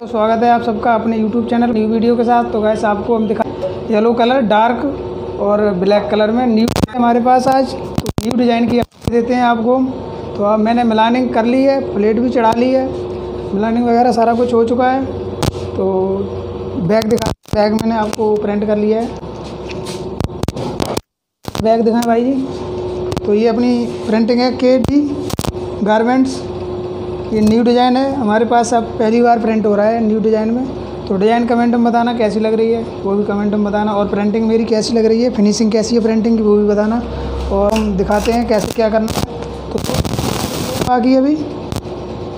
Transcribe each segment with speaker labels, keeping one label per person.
Speaker 1: तो स्वागत है आप सबका अपने YouTube चैनल न्यू वीडियो के साथ। तो गैस आपको हम दिखा येलो कलर डार्क और ब्लैक कलर में न्यू हमारे पास आज। तो न्यू डिज़ाइन की देते हैं आपको। तो अब मैंने मिलानिंग कर ली है प्लेट भी चढ़ा ली है। मिलानिंग वगैरह सारा कुछ हो चुका है। तो बैग दिखा बैग मैंने आपको प्रिंट कर लिया है। बैग दिखाएँ भाई जी। तो ये अपनी प्रिंटिंग है के डी गारमेंट्स ये न्यू डिज़ाइन है। हमारे पास अब पहली बार प्रिंट हो रहा है न्यू डिज़ाइन में। तो डिज़ाइन कमेंट में बताना कैसी लग रही है, वो भी कमेंट में बताना। और प्रिंटिंग मेरी कैसी लग रही है फिनिशिंग कैसी है प्रिंटिंग की, वो भी बताना। और हम दिखाते हैं कैसे क्या करना तो बाकी अभी।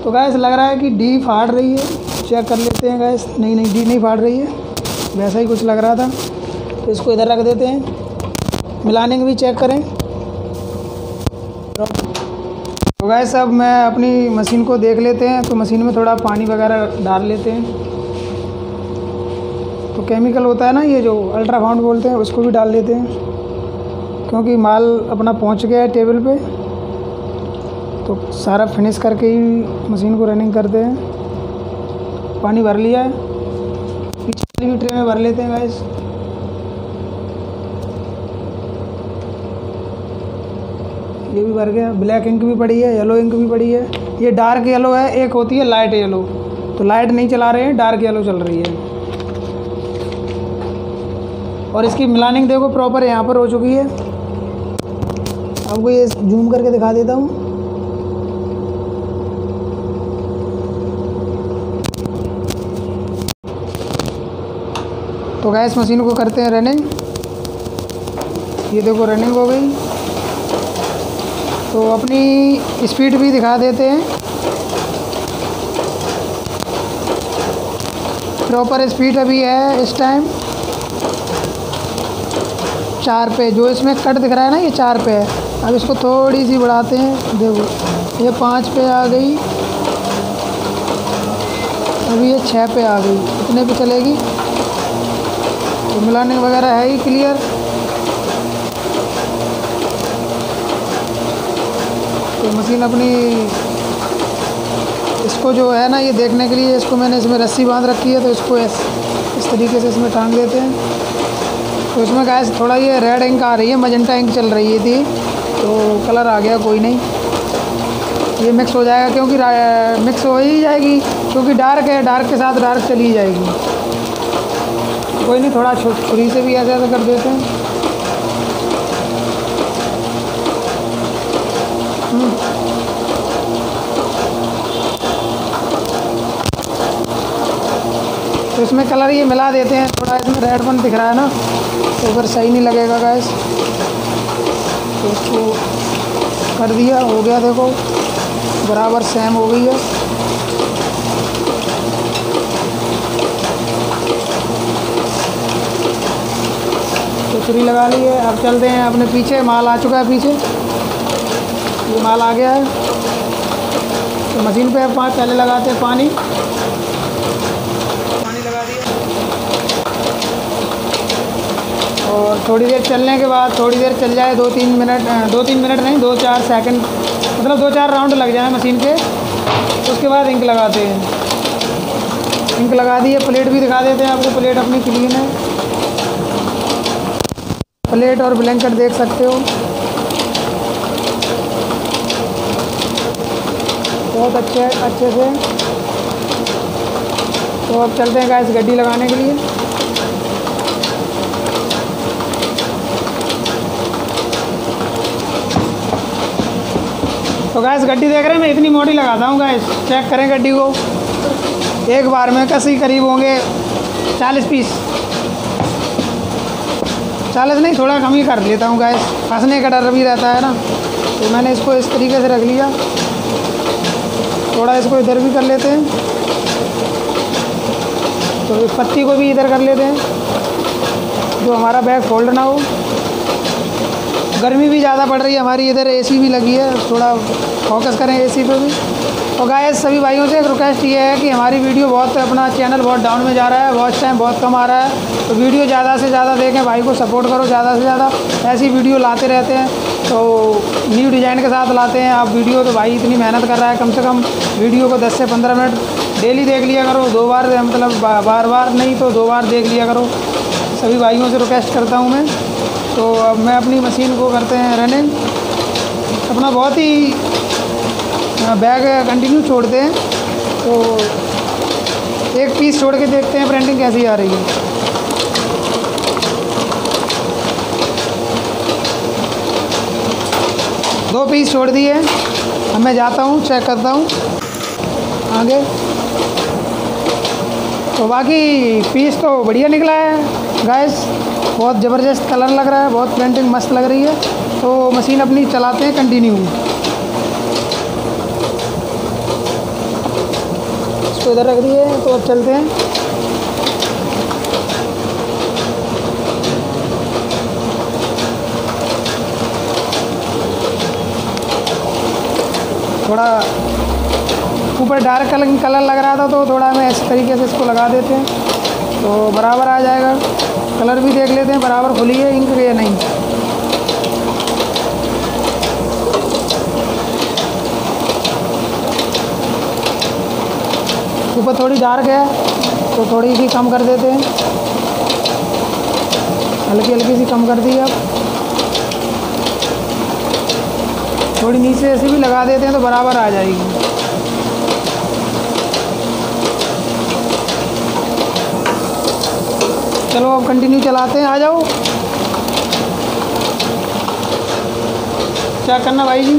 Speaker 1: तो गैस लग रहा है कि डी फाड़ रही है। चेक कर लेते हैं गैस नहीं नहीं डी नहीं फाड़ रही है। वैसा ही कुछ लग रहा था। तो इसको इधर रख देते हैं। मिलाने भी चेक करें। गैस अब मैं अपनी मशीन को देख लेते हैं। तो मशीन में थोड़ा पानी वगैरह डाल लेते हैं। तो केमिकल होता है ना, ये जो अल्ट्रा फाउंड बोलते हैं, उसको भी डाल लेते हैं। क्योंकि माल अपना पहुँच गया है टेबल पे। तो सारा फिनिश करके ही मशीन को रनिंग करते हैं। पानी भर लिया है। पीछे भी ट्रे में भर लेते हैं गैस ये भी भर गया। ब्लैक इंक भी पड़ी है, येलो इंक भी पड़ी है। ये डार्क येलो है, एक होती है लाइट येलो। तो लाइट नहीं चला रहे हैं, डार्क येलो चल रही है। और इसकी मिलानिंग देखो प्रॉपर यहाँ पर हो चुकी है। आपको ये जूम करके दिखा देता हूँ। तो गैस मशीन को करते हैं रनिंग ये देखो रनिंग हो गई। तो अपनी स्पीड भी दिखा देते हैं। प्रॉपर स्पीड अभी है इस टाइम चार पे, जो इसमें कट दिख रहा है ना, ये चार पे है। अब इसको थोड़ी सी बढ़ाते हैं। देखो, ये पाँच पे आ गई। अभी ये छः पे आ गई। इतने पे चलेगी? तो मिलाने वगैरह है ही क्लियर तो मशीन अपनी इसको जो है ना ये देखने के लिए इसको मैंने इसमें रस्सी बाँध रखी है तो इसको इस, इस तरीके से इसमें टांग देते हैं। तो इसमें गैस थोड़ा ये रेड इंक आ रही है मजेंटा इंक चल रही थी तो कलर आ गया कोई नहीं। ये मिक्स हो जाएगा क्योंकि मिक्स हो ही जाएगी क्योंकि डार्क है डार्क के साथ डार्क चली जाएगी। कोई नहीं थोड़ा छुरी से भी ऐसे ऐसा कर देते हैं। तो इसमें कलर ये मिला देते हैं। थोड़ा इसमें रेड रेडपन दिख रहा है ना। तो फिर सही नहीं लगेगा गैस तो इसको कर दिया, हो गया देखो। बराबर सेम हो गई है। तो लगा ली है। अब चलते हैं अपने पीछे। माल आ चुका है पीछे। ये माल आ गया है। तो मशीन पे पाँच पहले लगाते हैं पानी पानी लगा दिया और थोड़ी देर चलने के बाद थोड़ी देर चल जाए, दो तीन मिनट दो तीन मिनट नहीं, दो चार सेकंड मतलब दो चार राउंड लग जाए मशीन के, उसके बाद इंक लगाते हैं। इंक लगा दिए प्लेट भी दिखा देते हैं आपको प्लेट अपनी क्लीन है। प्लेट और ब्लैंकेट देख सकते हो। बहुत अच्छे अच्छे से। तो अब चलते हैं गैस गड्डी लगाने के लिए। तो गैस गड्डी देख रहे हैं? मैं इतनी मोटी लगाता हूँ गैस चेक करें गड्डी को। एक बार में कसी करीब होंगे चालीस पीस। चालीस नहीं, थोड़ा कम ही कर लेता हूँ गैस फंसने का डर भी रहता है ना। तो मैंने इसको इस तरीके से रख लिया। थोड़ा इसको इधर भी कर लेते हैं। तो इस पत्ती को भी इधर कर लेते हैं। जो हमारा बैग फोल्ड ना हो। गर्मी भी ज़्यादा पड़ रही है, हमारी इधर एसी भी लगी है, थोड़ा फोकस करें एसी पे भी। और गाय सभी भाइयों से एक रिक्वेस्ट ये है कि हमारी वीडियो बहुत, अपना चैनल बहुत डाउन में जा रहा है वॉच टाइम बहुत कम आ रहा है तो वीडियो ज़्यादा से ज़्यादा देखें, भाई को सपोर्ट करो ज़्यादा से ज़्यादा। ऐसी वीडियो लाते रहते हैं तो न्यू डिज़ाइन के साथ लाते हैं आप वीडियो तो भाई इतनी मेहनत कर रहा है, कम से कम वीडियो को 10 से 15 मिनट डेली देख लिया करो, दो बार मतलब बार बार नहीं तो दो बार देख लिया करो। सभी भाइयों से रिक्वेस्ट करता हूँ मैं। तो अब मैं अपनी मशीन को करते हैं रनिंग अपना बहुत ही बैग कंटिन्यू छोड़ते हैं। तो एक पीस छोड़ के देखते हैं प्रिंटिंग कैसी आ रही है। दो पीस छोड़ दिए। अब मैं जाता हूँ चेक करता हूँ। आगे। तो बाकी पीस तो बढ़िया निकला है गैस बहुत ज़बरदस्त कलर लग रहा है, बहुत प्रिंटिंग मस्त लग रही है। तो मशीन अपनी चलाते हैं कंटिन्यू इसको इधर रख दिए तो अब चलते हैं। थोड़ा ऊपर डार्क कलर कलर लग रहा था तो थोड़ा हमें इस तरीके से इसको लगा देते हैं। तो बराबर आ जाएगा। कलर भी देख लेते हैं, बराबर खुली है इंक या नहीं। ऊपर थोड़ी डार्क है तो थोड़ी सी कम कर देते हैं। हल्की हल्की सी कम कर दी अब थोड़ी नीचे ऐसे भी लगा देते हैं तो बराबर आ जाएगी। चलो अब कंटिन्यू चलाते हैं, आ जाओ। क्या करना भाई जी?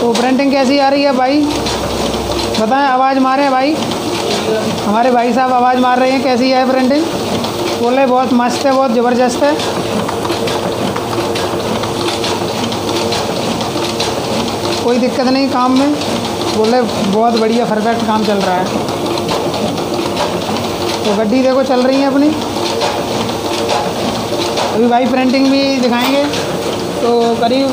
Speaker 1: तो प्रिंटिंग कैसी आ रही है भाई? बताएँ, आवाज़ मारें भाई। हमारे भाई साहब आवाज़ मार रहे हैं, कैसी है प्रिंटिंग बोले, बहुत मस्त है, बहुत ज़बरदस्त है। कोई दिक्कत नहीं काम में। बोले, बहुत बढ़िया परफेक्ट काम चल रहा है। तो गड्डी देखो, चल रही है अपनी। अभी भाई प्रिंटिंग भी दिखाएँगे। तो करीब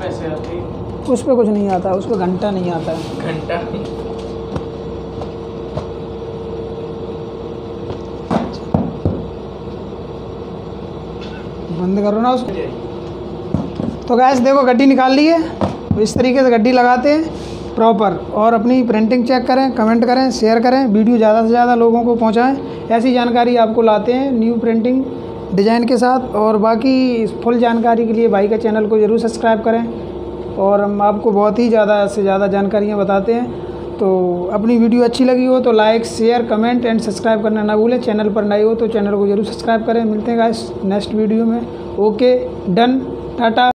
Speaker 2: पैसे आते
Speaker 1: उस पर कुछ नहीं आता उस पर घंटा नहीं आता। है
Speaker 2: घंटा?
Speaker 1: बंद करो ना उसको तो गैस देखो गड्डी निकाल ली है। तो इस तरीके से गड्डी लगाते हैं प्रॉपर और अपनी प्रिंटिंग चेक करें कमेंट करें शेयर करें वीडियो ज़्यादा से ज़्यादा लोगों को पहुंचाएँ। ऐसी जानकारी आपको लाते हैं न्यू प्रिंटिंग डिज़ाइन के साथ और बाकी फुल जानकारी के लिए भाई का चैनल को ज़रूर सब्सक्राइब करें और हम आपको बहुत ही ज़्यादा से ज़्यादा जानकारियाँ बताते हैं। तो अपनी वीडियो अच्छी लगी हो तो like, share, comment and subscribe करना ना भूलें। चैनल पर नए हो तो चैनल को ज़रूर सब्सक्राइब करें। मिलते हैं गाइस नेक्स्ट वीडियो में। Okay, done, tata.